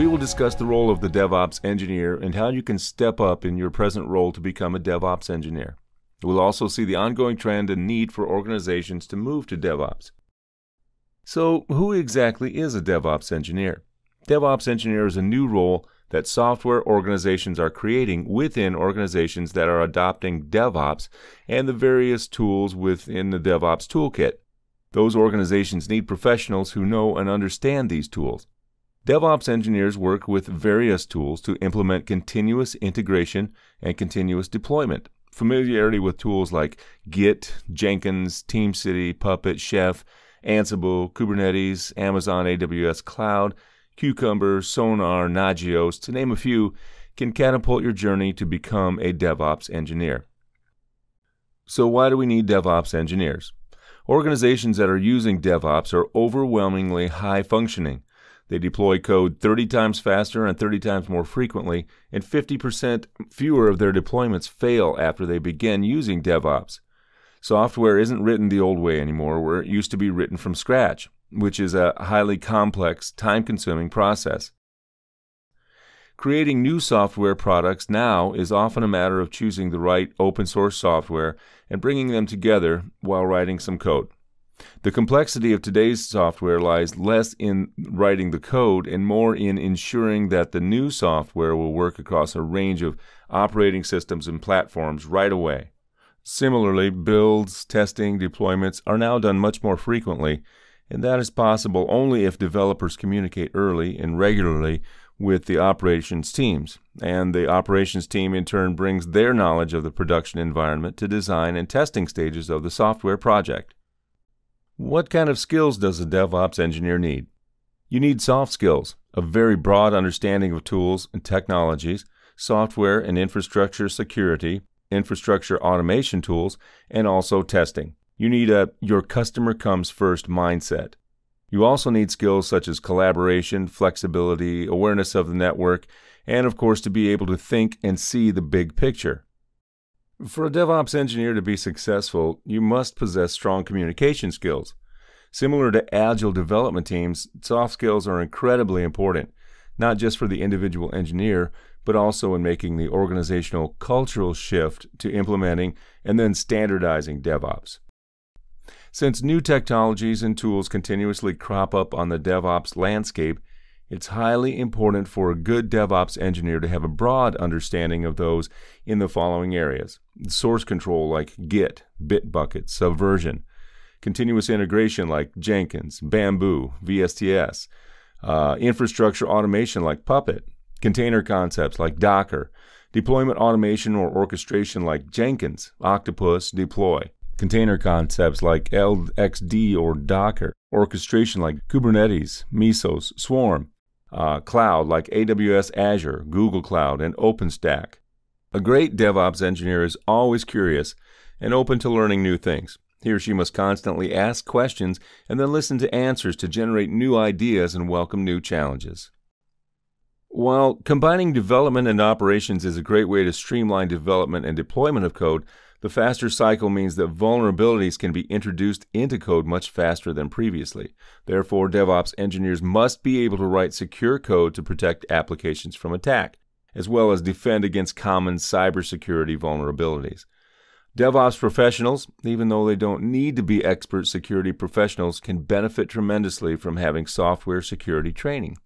we will discuss the role of the DevOps engineer and how you can step up in your present role to become a DevOps engineer. We'll also see the ongoing trend and need for organizations to move to DevOps. So, who exactly is a DevOps engineer? DevOps engineer is a new role that software organizations are creating within organizations that are adopting DevOps and the various tools within the DevOps toolkit. Those organizations need professionals who know and understand these tools. DevOps engineers work with various tools to implement continuous integration and continuous deployment. Familiarity with tools like Git, Jenkins, TeamCity, Puppet, Chef, Ansible, Kubernetes, Amazon AWS Cloud, Cucumber, Sonar, Nagios, to name a few, can catapult your journey to become a DevOps engineer. So, why do we need DevOps engineers? Organizations that are using DevOps are overwhelmingly high functioning. They deploy code 30 times faster and 30 times more frequently, and 50% fewer of their deployments fail after they begin using DevOps. Software isn't written the old way anymore, where it used to be written from scratch, which is a highly complex, time consuming process. Creating new software products now is often a matter of choosing the right open source software and bringing them together while writing some code. The complexity of today's software lies less in writing the code and more in ensuring that the new software will work across a range of operating systems and platforms right away. Similarly, builds, testing, deployments are now done much more frequently, and that is possible only if developers communicate early and regularly with the operations teams, and the operations team in turn brings their knowledge of the production environment to design and testing stages of the software project. What kind of skills does a DevOps engineer need? You need soft skills, a very broad understanding of tools and technologies, software and infrastructure security, infrastructure automation tools, and also testing. You need a your customer comes first mindset. You also need skills such as collaboration, flexibility, awareness of the network, and of course to be able to think and see the big picture. For a DevOps engineer to be successful, you must possess strong communication skills. Similar to agile development teams, soft skills are incredibly important, not just for the individual engineer, but also in making the organizational cultural shift to implementing and then standardizing DevOps. Since new technologies and tools continuously crop up on the DevOps landscape, it's highly important for a good DevOps engineer to have a broad understanding of those in the following areas. Source control like Git, Bitbucket, Subversion, continuous integration like Jenkins, Bamboo, VSTS, uh, infrastructure automation like Puppet, container concepts like Docker, deployment automation or orchestration like Jenkins, Octopus, Deploy, container concepts like LXD or Docker, orchestration like Kubernetes, Mesos, Swarm, uh, cloud like AWS Azure, Google Cloud, and OpenStack. A great DevOps engineer is always curious and open to learning new things. He or she must constantly ask questions and then listen to answers to generate new ideas and welcome new challenges. While combining development and operations is a great way to streamline development and deployment of code, the faster cycle means that vulnerabilities can be introduced into code much faster than previously. Therefore, DevOps engineers must be able to write secure code to protect applications from attack, as well as defend against common cybersecurity vulnerabilities. DevOps professionals, even though they don't need to be expert security professionals, can benefit tremendously from having software security training.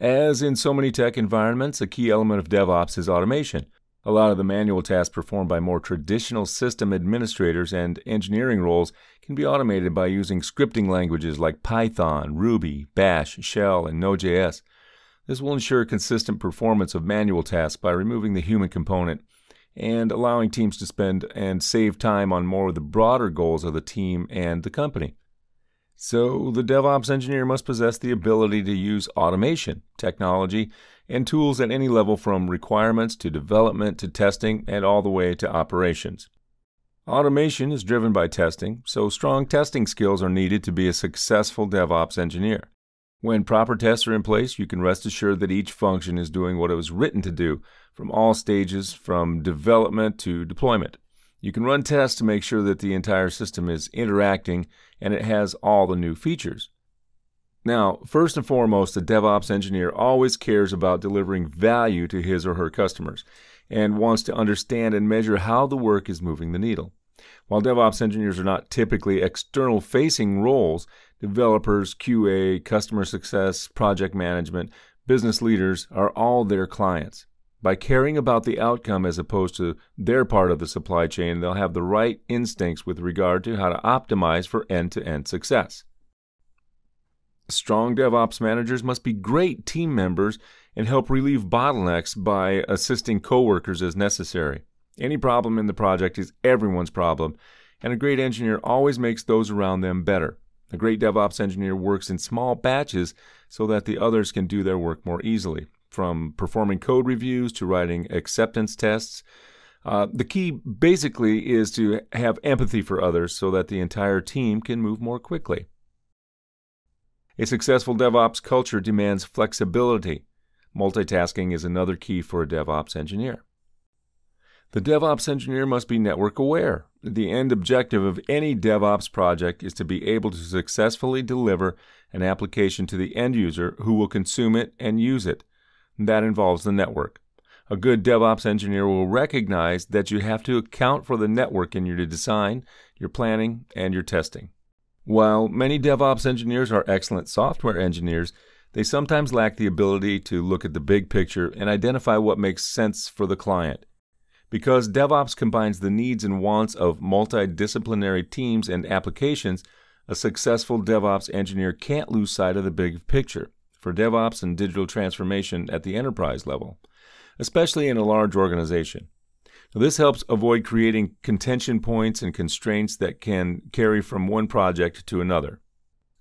As in so many tech environments, a key element of DevOps is automation. A lot of the manual tasks performed by more traditional system administrators and engineering roles can be automated by using scripting languages like Python, Ruby, Bash, Shell, and Node.js. This will ensure consistent performance of manual tasks by removing the human component and allowing teams to spend and save time on more of the broader goals of the team and the company. So, the DevOps engineer must possess the ability to use automation, technology, and tools at any level from requirements to development to testing and all the way to operations. Automation is driven by testing, so strong testing skills are needed to be a successful DevOps engineer. When proper tests are in place, you can rest assured that each function is doing what it was written to do from all stages from development to deployment. You can run tests to make sure that the entire system is interacting and it has all the new features. Now, first and foremost, the DevOps engineer always cares about delivering value to his or her customers and wants to understand and measure how the work is moving the needle. While DevOps engineers are not typically external facing roles, developers, QA, customer success, project management, business leaders are all their clients. By caring about the outcome as opposed to their part of the supply chain, they'll have the right instincts with regard to how to optimize for end to end success. Strong DevOps managers must be great team members and help relieve bottlenecks by assisting coworkers as necessary. Any problem in the project is everyone's problem, and a great engineer always makes those around them better. A great DevOps engineer works in small batches so that the others can do their work more easily, from performing code reviews to writing acceptance tests. Uh, the key basically is to have empathy for others so that the entire team can move more quickly. A successful DevOps culture demands flexibility. Multitasking is another key for a DevOps engineer. The DevOps engineer must be network aware. The end objective of any DevOps project is to be able to successfully deliver an application to the end user who will consume it and use it. That involves the network. A good DevOps engineer will recognize that you have to account for the network in your design, your planning, and your testing. While many DevOps engineers are excellent software engineers, they sometimes lack the ability to look at the big picture and identify what makes sense for the client. Because DevOps combines the needs and wants of multidisciplinary teams and applications, a successful DevOps engineer can't lose sight of the big picture for DevOps and digital transformation at the enterprise level, especially in a large organization. Now, this helps avoid creating contention points and constraints that can carry from one project to another.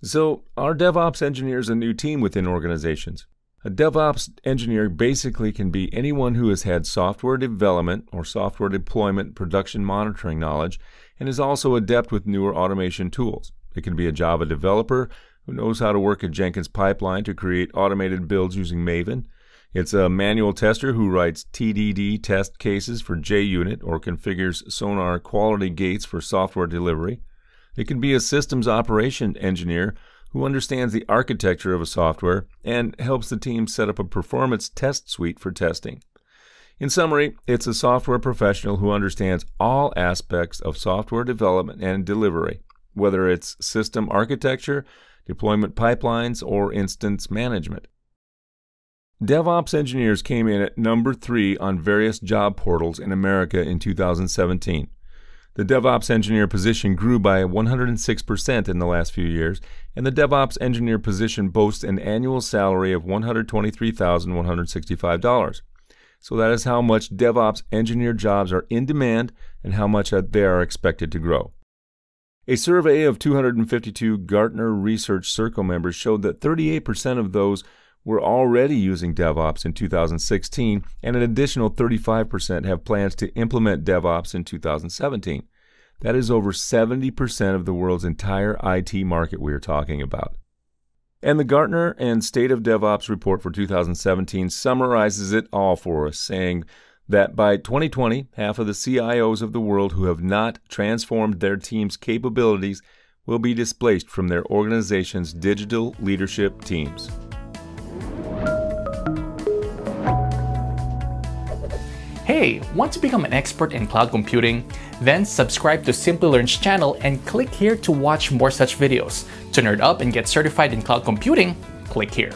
So, are DevOps engineers a new team within organizations? A DevOps engineer basically can be anyone who has had software development or software deployment production monitoring knowledge and is also adept with newer automation tools. It can be a Java developer who knows how to work a Jenkins pipeline to create automated builds using Maven. It's a manual tester who writes TDD test cases for JUnit or configures Sonar quality gates for software delivery. It can be a systems operation engineer who understands the architecture of a software and helps the team set up a performance test suite for testing. In summary, it's a software professional who understands all aspects of software development and delivery, whether it's system architecture, deployment pipelines, or instance management. DevOps engineers came in at number three on various job portals in America in 2017. The DevOps engineer position grew by 106% in the last few years, and the DevOps engineer position boasts an annual salary of $123,165. So that is how much DevOps engineer jobs are in demand and how much they are expected to grow. A survey of 252 Gartner Research Circle members showed that 38% of those were already using DevOps in 2016, and an additional 35% have plans to implement DevOps in 2017. That is over 70% of the world's entire IT market we are talking about. And the Gartner and State of DevOps report for 2017 summarizes it all for us, saying that by 2020, half of the CIOs of the world who have not transformed their team's capabilities will be displaced from their organization's digital leadership teams. Hey, want to become an expert in cloud computing? Then subscribe to Simplilearn's channel and click here to watch more such videos. To nerd up and get certified in cloud computing, click here.